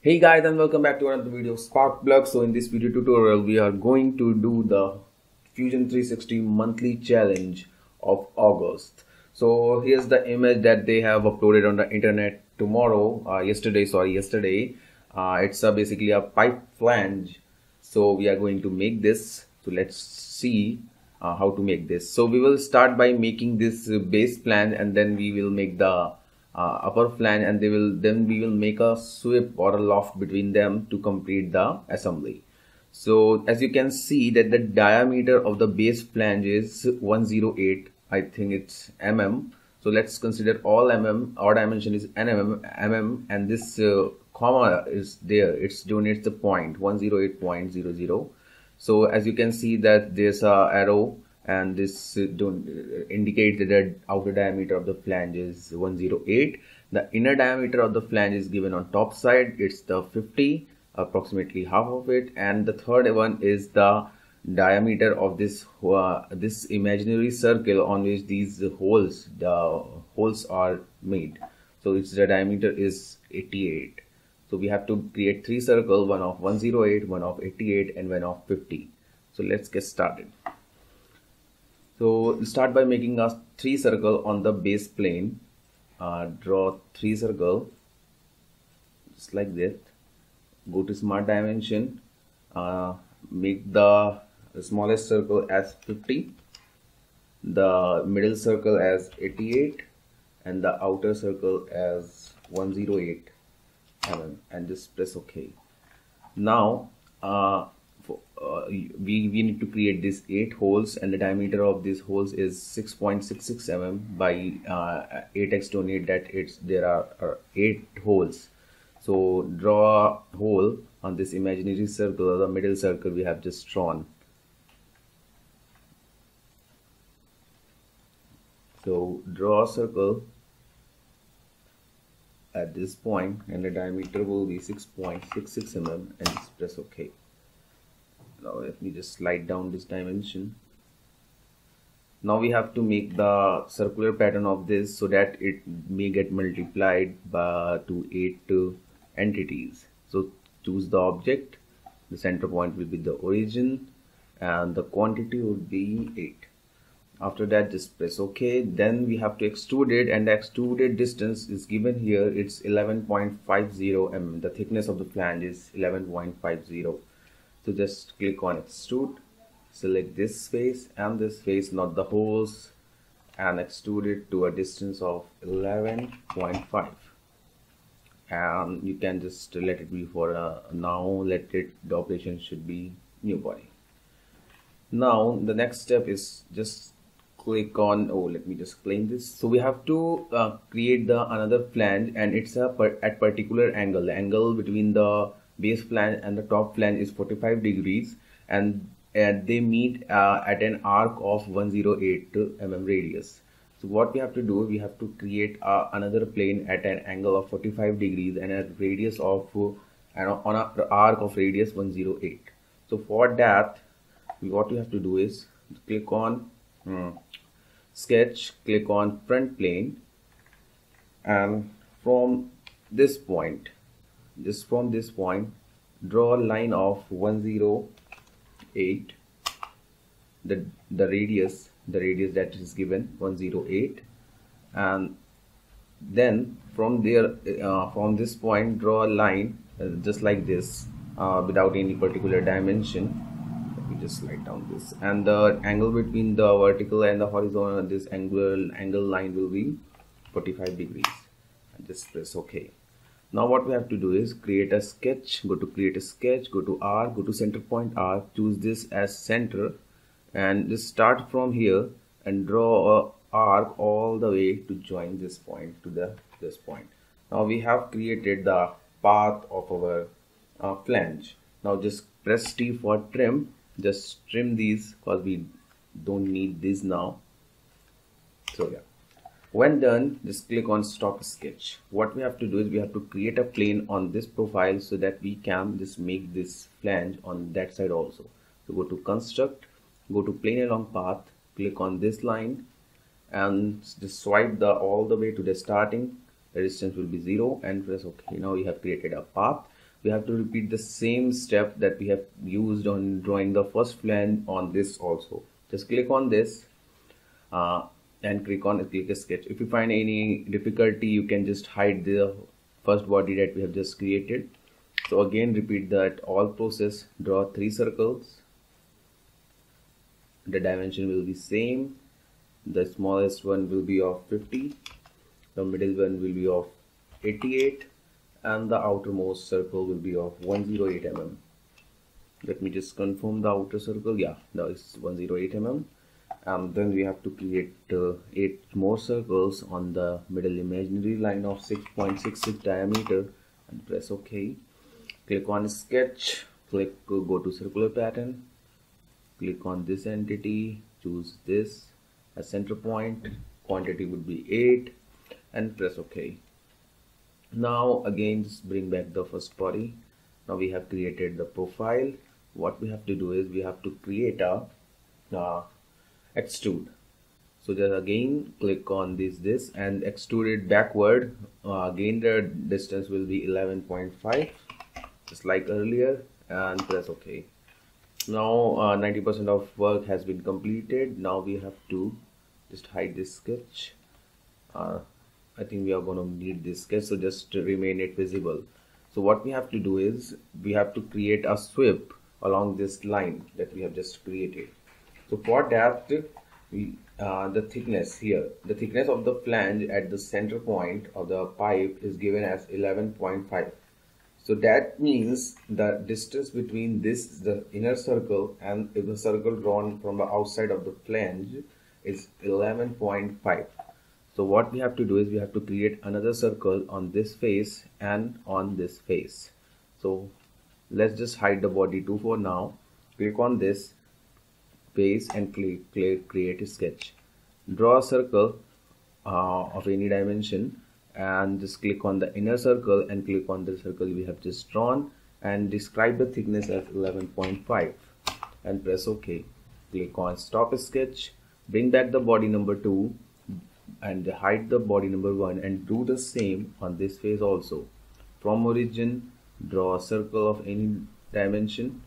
Hey guys and welcome back to another video Sparkplug. So in this video tutorial we are going to do the Fusion 360 monthly challenge of August. So here's the image that they have uploaded on the internet tomorrow, uh, yesterday, sorry, yesterday. Uh, it's uh, basically a pipe flange. So we are going to make this. So let's see uh, how to make this. So we will start by making this base plan and then we will make the uh, upper flange and they will then we will make a sweep or a loft between them to complete the assembly. So as you can see that the diameter of the base flange is 108 i think it's mm. So let's consider all mm our dimension is nmm mm and this uh, comma is there. It's donates the point 108.00 so as you can see that there's a arrow and this uh, don't uh, indicate that the outer diameter of the flange is 108 the inner diameter of the flange is given on top side. It's the 50 approximately half of it. And the third one is the diameter of this uh, this imaginary circle on which these holes the holes are made. So its the diameter is 88 so we have to create three circles one of 108 one of 88 and one of 50 so let's get started so start by making a three circle on the base plane. Uh, draw three circle just like this. Go to smart dimension. Uh, make the smallest circle as 50, the middle circle as 88, and the outer circle as 108 mm, and just press OK. Now uh, uh, we, we need to create these eight holes and the diameter of these holes is 6.66 mm by uh, 8x donate that it's there are, are eight holes. So draw a hole on this imaginary circle or the middle circle we have just drawn. So draw a circle at this point and the diameter will be 6.66 mm and just press ok now let me just slide down this dimension. Now we have to make the circular pattern of this so that it may get multiplied by to eight uh, entities. So choose the object. The center point will be the origin and the quantity would be 8 after that just press ok. Then we have to extrude it and the extruded distance is given here. It's 11.50 mm. The thickness of the flange is 11.50 so just click on extrude select this face and this face not the holes and extrude it to a distance of 11.5 and you can just let it be for a now. Let it the operation should be new body. Now the next step is just click on oh let me just claim this. So we have to uh, create the another flange and it's a per, at particular angle. The angle between the base flange and the top flange is 45 degrees and, and they meet uh, at an arc of 108 mm radius. So what we have to do we have to create uh, another plane at an angle of 45 degrees and a radius of uh, on an arc of radius 108 so for that what you have to do is click on hmm, sketch click on front plane and from this point just from this point draw a line of 108 the the radius the radius that is given 108 and then from there uh, from this point draw a line uh, just like this uh, without any particular dimension. Let me just slide down this. And the angle between the vertical and the horizontal this angle angle line will be 45 degrees. And just press ok now what we have to do is create a sketch go to create a sketch go to arc go to center point arc choose this as center and just start from here and draw a arc all the way to join this point to the this point. Now we have created the path of our uh, flange. Now just press T for trim. Just trim these because we don't need this now. So yeah when done just click on stop sketch. What we have to do is we have to create a plane on this profile so that we can just make this flange on that side also. So go to construct go to plane along path click on this line and just swipe the all the way to the starting. The distance will be zero and press ok. Now we have created a path. We have to repeat the same step that we have used on drawing the first flange on this also. Just click on this. Uh, and click on click sketch. If you find any difficulty you can just hide the first body that we have just created. So again repeat that. All process draw three circles. The dimension will be same. The smallest one will be of 50 the middle one will be of 88 and the outermost circle will be of 108 mm let me just confirm the outer circle. Yeah that is 108 mm and then we have to create uh, eight more circles on the middle imaginary line of 6.66 diameter and press ok. Click on sketch click uh, go to circular pattern click on this entity choose this as center point quantity would be 8 and press ok. Now again just bring back the first body. Now we have created the profile. What we have to do is we have to create a uh, extrude. So just again click on this this and extrude it backward. Uh, again the distance will be 11.5 just like earlier and press ok. Now 90% uh, of work has been completed. Now we have to just hide this sketch. Uh, I think we are going to need this sketch so just remain it visible. So what we have to do is we have to create a sweep along this line that we have just created so for that we uh, the thickness here the thickness of the flange at the center point of the pipe is given as 11.5 so that means the distance between this the inner circle and the circle drawn from the outside of the flange is 11.5 so what we have to do is we have to create another circle on this face and on this face. So let's just hide the body 2 for now. Click on this face and create a sketch. Draw a circle uh, of any dimension and just click on the inner circle and click on the circle we have just drawn and describe the thickness as 11.5 and press ok. Click on stop sketch bring back the body number 2 and hide the body number one and do the same on this face also. From origin draw a circle of any dimension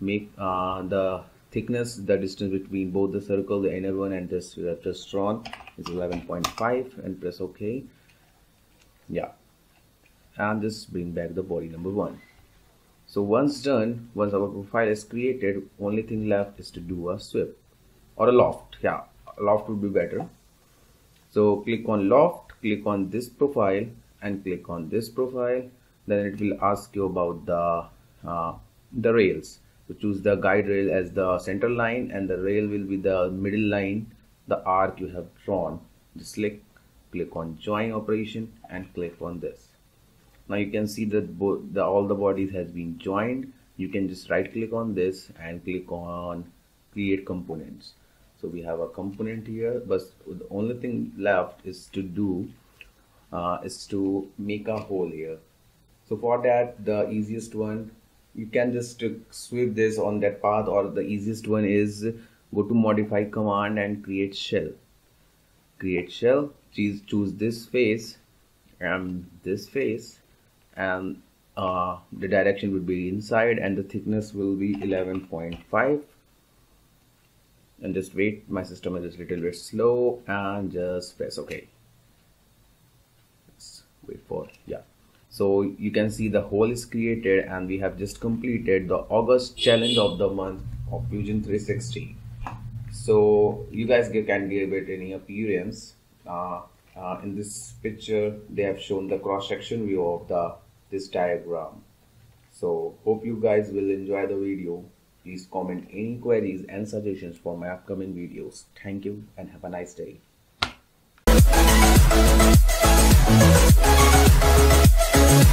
make uh, the thickness the distance between both the circle the inner one and this just drawn is 11.5 and press ok. Yeah. And just bring back the body number one. So once done once our profile is created only thing left is to do a sweep or a loft. Yeah a loft would be better. So click on loft click on this profile and click on this profile. Then it will ask you about the uh, the rails so choose the guide rail as the center line and the rail will be the middle line the arc you have drawn. Just click click on join operation and click on this. Now you can see that both the all the bodies has been joined. You can just right click on this and click on create components. So we have a component here but the only thing left is to do uh, is to make a hole here. So for that the easiest one you can just sweep this on that path or the easiest one is go to modify command and create shell. Create shell choose choose this face and this face and uh, the direction would be inside and the thickness will be 11.5 and just wait my system is a little bit slow and just press ok let's wait for so you can see the hole is created and we have just completed the august challenge of the month of fusion 360 so you guys can give it any appearance uh, uh, in this picture they have shown the cross-section view of the this diagram so hope you guys will enjoy the video Please comment any queries and suggestions for my upcoming videos. Thank you and have a nice day.